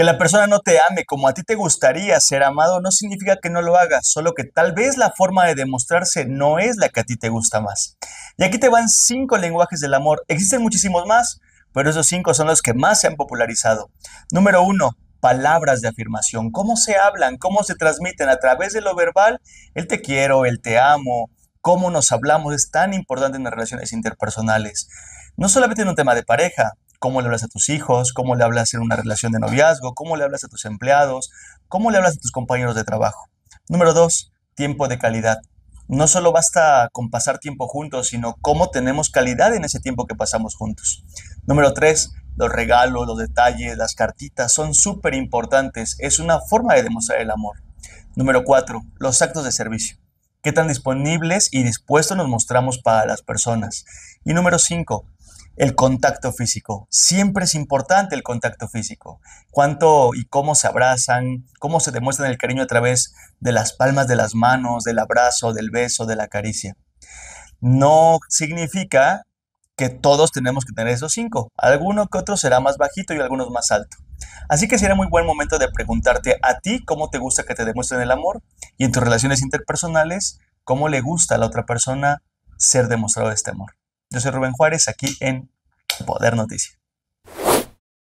Que la persona no te ame como a ti te gustaría ser amado no significa que no lo hagas, solo que tal vez la forma de demostrarse no es la que a ti te gusta más. Y aquí te van cinco lenguajes del amor. Existen muchísimos más, pero esos cinco son los que más se han popularizado. Número uno, palabras de afirmación. ¿Cómo se hablan? ¿Cómo se transmiten? A través de lo verbal, el te quiero, el te amo, cómo nos hablamos es tan importante en las relaciones interpersonales. No solamente en un tema de pareja, cómo le hablas a tus hijos, cómo le hablas en una relación de noviazgo, cómo le hablas a tus empleados, cómo le hablas a tus compañeros de trabajo. Número dos, tiempo de calidad. No solo basta con pasar tiempo juntos, sino cómo tenemos calidad en ese tiempo que pasamos juntos. Número tres, los regalos, los detalles, las cartitas son súper importantes. Es una forma de demostrar el amor. Número cuatro, los actos de servicio. Qué tan disponibles y dispuestos nos mostramos para las personas. Y número cinco, el contacto físico. Siempre es importante el contacto físico. Cuánto y cómo se abrazan, cómo se demuestran el cariño a través de las palmas de las manos, del abrazo, del beso, de la caricia. No significa que todos tenemos que tener esos cinco. Alguno que otro será más bajito y algunos más alto. Así que será muy buen momento de preguntarte a ti cómo te gusta que te demuestren el amor y en tus relaciones interpersonales, cómo le gusta a la otra persona ser demostrado este amor. Yo soy Rubén Juárez, aquí en Poder Noticia.